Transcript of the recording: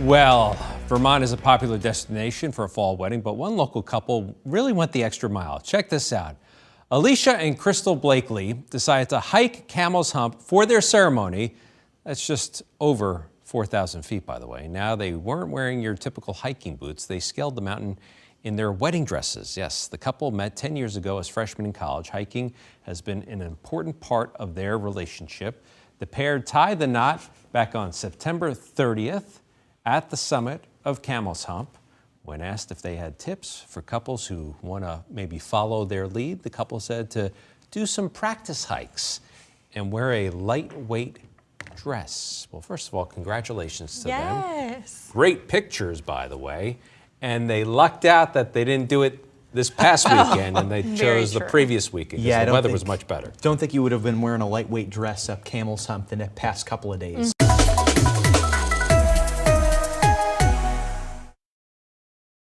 Well, Vermont is a popular destination for a fall wedding, but one local couple really went the extra mile. Check this out. Alicia and Crystal Blakely decided to hike Camel's Hump for their ceremony. That's just over 4,000 feet, by the way. Now, they weren't wearing your typical hiking boots. They scaled the mountain in their wedding dresses. Yes, the couple met 10 years ago as freshmen in college. Hiking has been an important part of their relationship. The pair tied the knot back on September 30th at the summit of Camel's Hump. When asked if they had tips for couples who want to maybe follow their lead, the couple said to do some practice hikes and wear a lightweight dress. Well, first of all, congratulations to them. Yes. Great pictures, by the way. And they lucked out that they didn't do it this past oh, weekend and they Very chose the previous weekend because Yeah, the don't weather was much better. Don't think you would have been wearing a lightweight dress up Camel's Hump in the past couple of days.